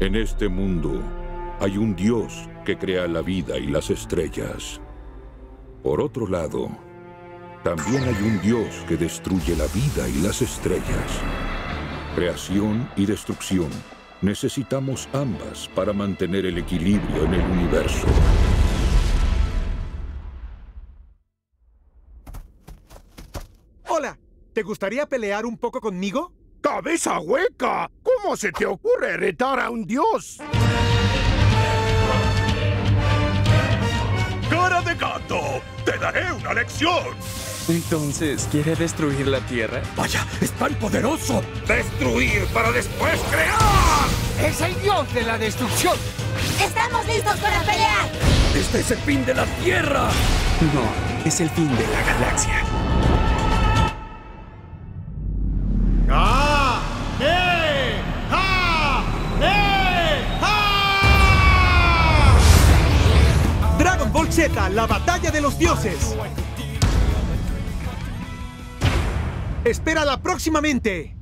En este mundo hay un Dios que crea la vida y las estrellas. Por otro lado, también hay un Dios que destruye la vida y las estrellas. Creación y destrucción. Necesitamos ambas para mantener el equilibrio en el universo. Hola, ¿te gustaría pelear un poco conmigo? ¡Cabeza hueca! ¿Cómo se te ocurre retar a un dios? ¡Cara de gato! ¡Te daré una lección! Entonces, ¿quiere destruir la Tierra? ¡Vaya! ¡Es tan poderoso! ¡Destruir para después crear! ¡Es el dios de la destrucción! ¡Estamos listos para pelear! ¡Este es el fin de la Tierra! No, es el fin de la galaxia. Dragon Ball Z, la batalla de los dioses. Espérala próximamente.